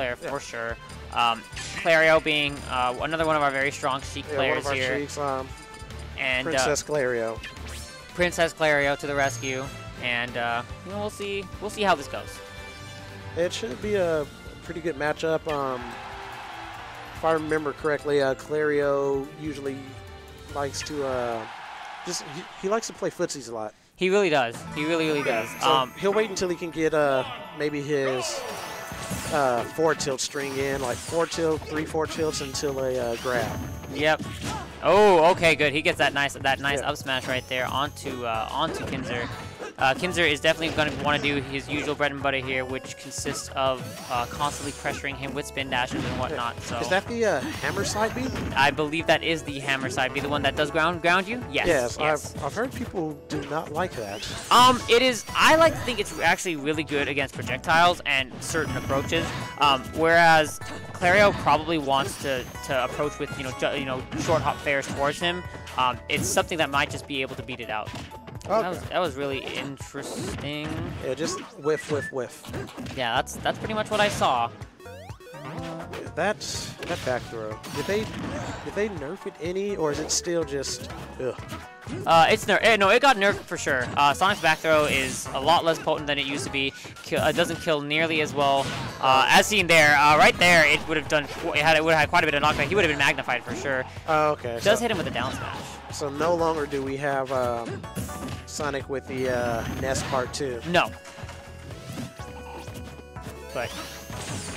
player Yeah. for sure. Um, Clario being uh, another one of our very strong Sheik Yeah, players here, Sheiks, um, and uh, Princess Clario. Princess Clario to the rescue. And uh, you know, we'll see. We'll see how this goes. It should be a pretty good matchup. Um, if I remember correctly, uh, Clario usually likes to uh, just he, he likes to play footsies a lot. He really does. He really, really does. So Um, he'll wait until he can get uh, maybe his uh, four tilt string in, like four tilt, three four tilts until a uh, grab. Yep. Oh, okay, good. He gets that nice that nice Yeah. up smash right there onto uh, onto Kinzor. Uh, Kinzor is definitely going to want to do his usual bread and butter here, which consists of uh, constantly pressuring him with spin dashes and whatnot. So Is that the uh, hammer side B? I believe that is the hammer side, B the one that does ground ground you. Yes. Yes, yes. I've, I've heard people do not like that. Um, it is. I like to think it's actually really good against projectiles and certain approaches. Um, whereas Clario probably wants to, to approach with you know you know short hop fairs towards him. Um, it's something that might just be able to beat it out. That was that was really interesting. Yeah, just whiff, whiff, whiff. Yeah, that's that's pretty much what I saw. That that back throw. Did they did they nerf it any, or is it still just? Ugh. Uh, it's ner eh, no, it got nerfed for sure. Uh, Sonic's back throw is a lot less potent than it used to be. Kill, uh, doesn't kill nearly as well. Uh, as seen there, uh, right there, it would have done. It had it would have had quite a bit of knockback. He would have been magnified for sure. Oh, okay. Does so, hit him with a down smash. So no longer do we have um, Sonic with the uh, Nest Part Two. No. But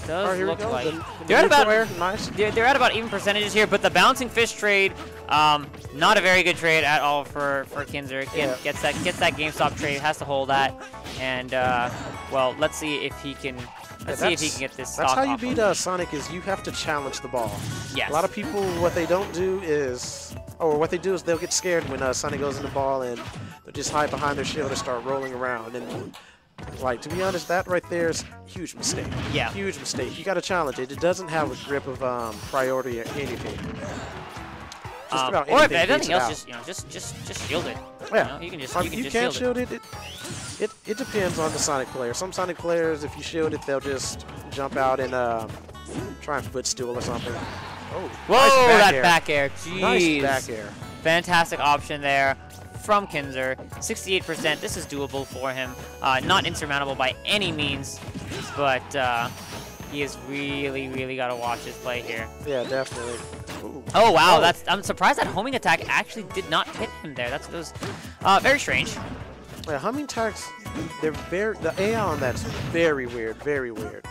does we look like the, the they're at about nice. they're, they're at about even percentages here. But the bouncing fish trade, um, not a very good trade at all for for Kinzor. Kin- Yeah. Gets that gets that GameStop trade, has to hold that, and uh, well, let's see if he can. Let's see if he can get this. Stock. That's how you beat uh, Sonic is you have to challenge the ball. Yes. A lot of people, what they don't do is, or what they do is they'll get scared when uh, Sonic goes in the ball and they'll just hide behind their shield and start rolling around. And like to be honest, that right there is a huge mistake. Yeah. Huge mistake. You got to challenge it. It doesn't have a grip of um, priority or anything. Just Um, about or if anything else, out. just you know, just just just shield it. Yeah. You, know, you can just Um, you can you just can't shield, shield it. it. It it depends on the Sonic player. Some Sonic players, if you shield it, they'll just jump out and uh, try and footstool or something. Oh, Whoa, nice back that air. back air. Jeez. Nice back air. Fantastic option there from Kinzor. 68%. This is doable for him. Uh, not insurmountable by any means, but uh, he has really, really got to watch his play here. Yeah, definitely. Ooh. Oh wow, Oh. that's I'm surprised that homing attack actually did not hit him there. That's that was uh, very strange. Yeah, homing attacks, they're very, the AI on that's very weird, very weird.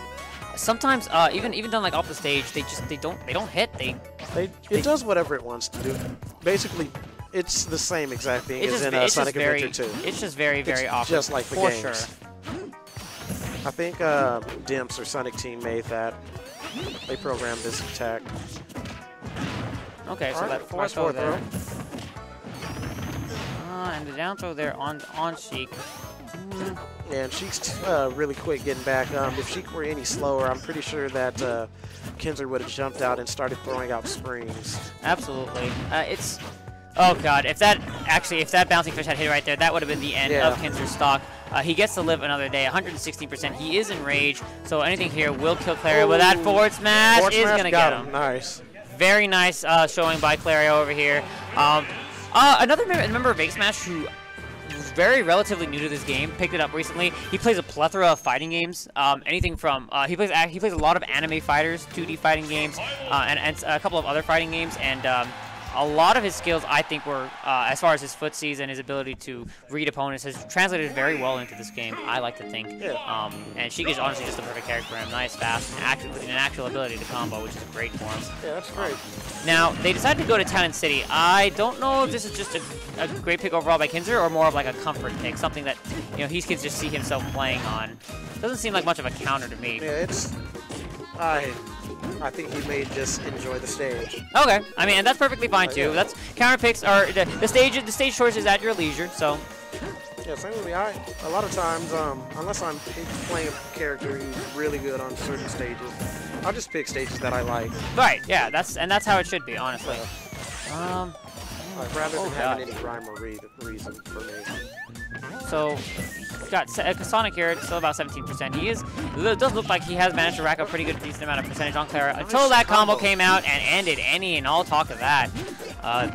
Sometimes uh, even even done like off the stage, they just they don't they don't hit. They They, They- it does whatever it wants to do. Basically, it's the same exact thing as just, in uh, Sonic very Adventure 2. it's just very very It's off. just like the for games. sure. I think uh, Dimps or Sonic Team made that. They programmed this attack. Okay, so Alright, that fourth nice throw there. And the down throw there on on Sheik. Mm, And Sheik's uh, really quick getting back. Um, if Sheik were any slower, I'm pretty sure that uh, Kinzor would have jumped out and started throwing out springs. absolutely. Uh, it's. Oh god, if that actually if that bouncing fish had hit right there, that would have been the end Yeah. of Kinzor's stock. Uh, he gets to live another day, 116%. He is enraged, so anything here will kill Clario. But that forward smash Forward is gonna got get him. Nice. Very nice uh, showing by Clario over here. Um, uh, another member, of Big Smash who was very relatively new to this game, picked it up recently. He plays a plethora of fighting games. Um, anything from uh, he plays he plays a lot of anime fighters, 2D fighting games, uh, and, and a couple of other fighting games, and. Um, a lot of his skills, I think, were uh, as far as his footsies and his ability to read opponents has translated very well into this game. I like to think. Yeah. Um, and Sheik is honestly just the perfect character for him. Nice, fast, and an actual ability to combo, which is great for him. Yeah, that's great. Now, they decided to go to Town and City. I don't know if this is just a, a great pick overall by Kinzor or more of like a comfort pick, something that, you know, he can just see himself playing on. Doesn't seem like much of a counter to me. Yeah, it's. I, I think he may just enjoy the stage. Okay, I mean, and that's perfectly fine too. yeah. That's counter picks are the, the stage. The stage choice is at your leisure. So Yeah, same with me. I a lot of times, um, unless I'm playing a character who's really good on certain stages, I'll just pick stages that I like. right, yeah, that's and that's how it should be, honestly. Um, Like, rather Oh, than having any rhyme or re- reason for me. so got uh, Sonic here, still about 17%. He is, it does look like he has managed to rack up pretty good decent amount of percentage on Clario until that combo came out and ended any and all talk of that. Uh,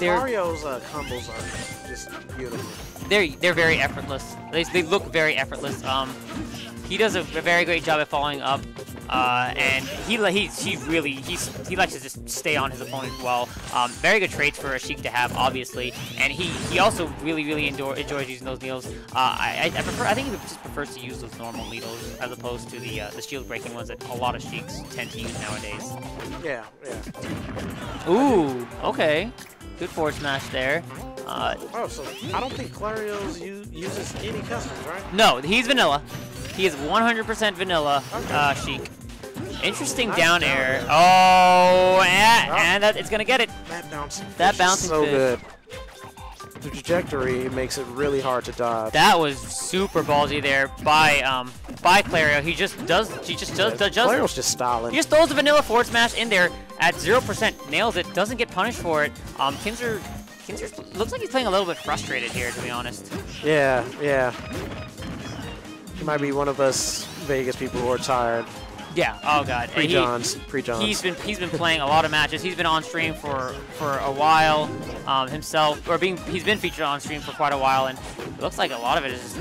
Mario's uh, combos are just beautiful. they're, they're very effortless. They, they look very effortless. Um, he does a, a very great job at following up. Uh, and he he he really he's he likes to just stay on his opponent well. Um, very good traits for a Sheik to have, obviously, and he he also really really endure, enjoys using those needles. Uh, I, I prefer I think he just prefers to use those normal needles as opposed to the uh, the shield breaking ones that a lot of Sheiks tend to use nowadays. Yeah, yeah. Ooh, okay, good forward smash there. Uh, Oh, so I don't think Clario's uses any customs, right? No, he's vanilla. He is 100% vanilla, uh, Sheik. Interesting down air. Oh, and, Oh. and that, it's gonna get it. That bouncing. That bouncing so good. The trajectory makes it really hard to dodge. That was super ballsy there by um by Clario. He just does. He just does. does, does Clario's just styling. he just throws the vanilla forward smash in there at zero percent, nails it, doesn't get punished for it. Um, Kinzor, Kinzor looks like he's playing a little bit frustrated here, to be honest. Yeah, yeah. He might be one of us Vegas people who are tired. Yeah. Oh god. Pre And he- Johns. Pre Johns. He's been he's been playing a lot of matches. He's been on stream for for a while um, himself, or being he's been featured on stream for quite a while, and it looks like a lot of it is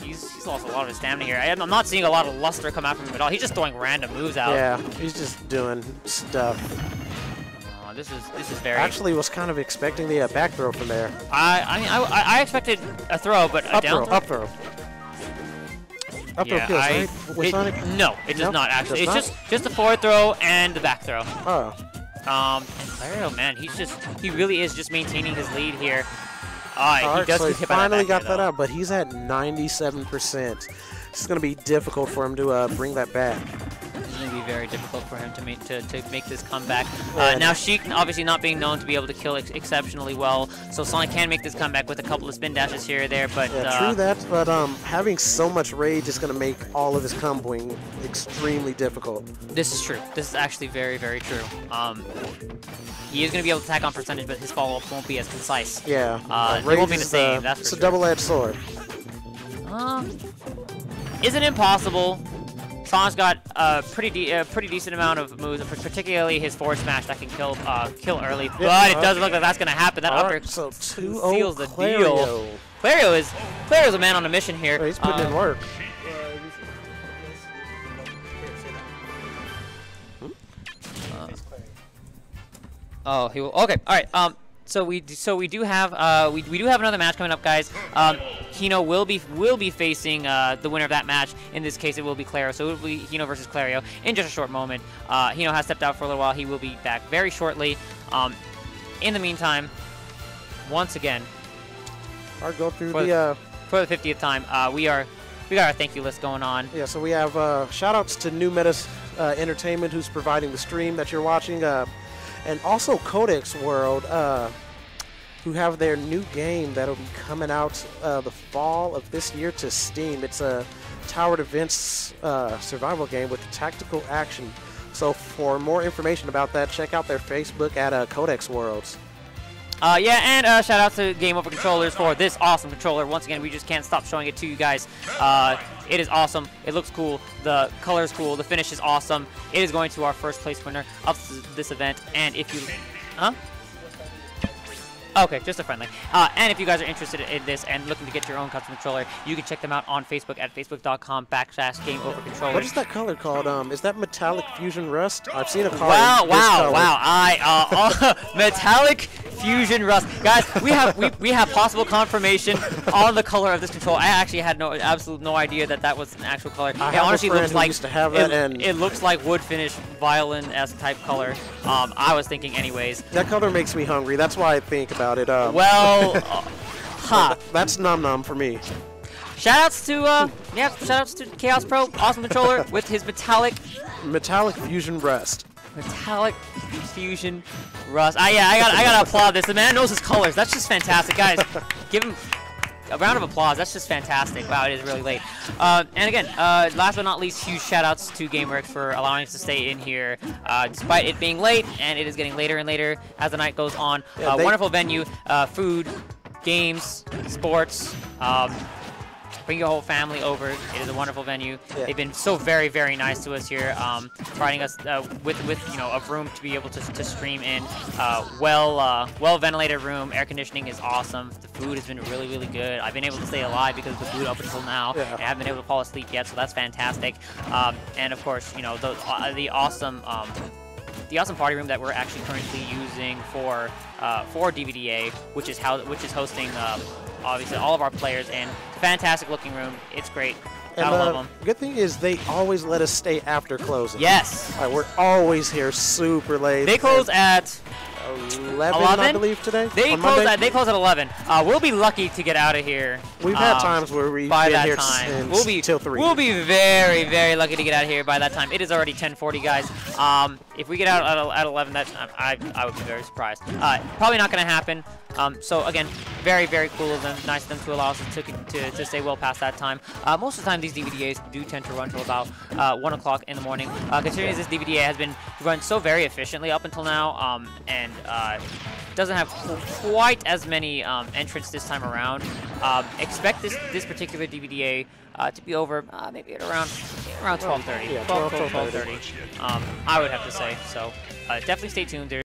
he's he's lost a lot of his stamina here. I, am not seeing a lot of luster come out from him at all. He's just throwing random moves out. Yeah, he's just doing stuff. Uh, this is this is very. Actually, was kind of expecting the uh, back throw from there. I I mean I, I I expected a throw, but a Up down throw, up throw. Up throw yeah, kills, I, right? With it- Sonic? no, it does No? not actually. Does It's not? just just the forward throw and the back throw. Oh, Um, and Clario, man, he's just, he really is just maintaining his lead here. Uh, does so he get hit by that finally got that out, but he's at 97%. It's going to be difficult for him to uh, bring that back. It's going to be very difficult for him to make to, to make this comeback. Uh, now Sheik, obviously not being known to be able to kill ex exceptionally well, so Sonic can make this comeback with a couple of spin dashes here or there. But Yeah, uh, true that, but um, having so much rage is going to make all of his comboing extremely difficult. this is true. This is actually very very true. Um, he is going to be able to attack on percentage, but his follow-ups won't be as concise. Yeah, Uh, rage won't be the same, uh, that's for it's sure. a double-edged sword. Um, is it impossible. Sonic's got a pretty de a pretty decent amount of moves, particularly his forward smash that can kill uh, kill early. but it uh, doesn't look like that's gonna happen. That All upper right, so 2 seals the deal. Clario is Clario's a man on a mission here. He's putting in Um, work. Oh, he will. Okay, all right. Um, so we so we do have uh we, we do have another match coming up, guys. Um, Hino will be will be facing uh the winner of that match. In this case, it will be Clario. So it will be Hino versus Clario in just a short moment. Uh, Hino has stepped out for a little while. He will be back very shortly. Um, in the meantime, once again, I'll go through for the... Uh, for the 50th time, uh, we are we got our thank you list going on. Yeah, so we have uh, shout outs to New Metas uh, Entertainment, who's providing the stream that you're watching, uh, and also Codex World, uh, who have their new game that'll be coming out uh, the fall of this year to Steam. It's a Tower Defense uh, survival game with tactical action. So for more information about that, check out their Facebook at uh, Codex Worlds. Uh, yeah, and uh, shout out to Game Over Controllers for this awesome controller. Once again, we just can't stop showing it to you guys. Uh, it is awesome. It looks cool. The color is cool. The finish is awesome. It is going to our first place winner of this event. And if you, huh? Okay, just a friendly. Uh, and if you guys are interested in this and looking to get your own custom controller, you can check them out on Facebook at facebook.com backslash Game Over Controllers. What is that color called? Um, is that Metallic Fusion Rust? I've seen a color. Wow, wow, wow! I uh, metallic fusion rust, guys. We have we, we have possible confirmation on the color of this control. I actually had no absolute no idea that that was an actual color. I it honestly looks like to have it, it looks like wood finish violin esque type color. Um, I was thinking anyways. That color makes me hungry. That's why I think about it. Um, Well, uh, ha. That's num num for me. Shoutouts to uh, yeah, shoutouts to Chaos Pro, awesome controller with his metallic Metallic Fusion Rust. Metallic Fusion Rust. I yeah, I got I gotta applaud this. The man knows his colors. That's just fantastic, guys. Give him a round of applause. That's just fantastic. Wow, it is really late. Uh, and again, uh, last but not least, huge shout outs to GameWorks for allowing us to stay in here uh, despite it being late, and it is getting later and later as the night goes on. Yeah, uh, wonderful venue, uh, food, games, sports. Um, bring your whole family over. It is a wonderful venue. Yeah. They've been so very, very nice to us here, um, providing us uh, with, with you know a room to be able to, to stream in. Uh, well, uh, well ventilated room. Air conditioning is awesome. The food has been really, really good. I've been able to stay alive because of the food up until now. Yeah. And I haven't been able to fall asleep yet, so that's fantastic. Um, and of course, you know the uh, the awesome. Um, the awesome party room that we're actually currently using for uh, for DVDA, which is how which is hosting um, obviously all of our players and fantastic looking room. It's great. And Gotta love the 'em. good thing is they always let us stay after closing. Yes, Like, we're always here super late. they close at 11, I believe, today. they close Monday. at they close at 11. Uh, we'll be lucky to get out of here. We've had um, times where we've by been that here time. since We'll be till 3. We'll be very, very lucky to get out of here by that time. It is already 10:40, guys. Um, if we get out at, at 11, that I, I would be very surprised. Uh, probably not going to happen. Um, so again, very, very cool of them. Nice of them to allow us to, to, to stay well past that time. Uh, most of the time, these DVDAs do tend to run till about uh, one o'clock in the morning. Uh, considering this DVDA has been run so very efficiently up until now, um, and uh, doesn't have quite as many um, entrants this time around. Um, expect this this particular DVDA uh, to be over uh, maybe at around around 12:30. Yeah, 12, 12, 12, 12:30. Um, I would have to say. So uh, definitely stay tuned. There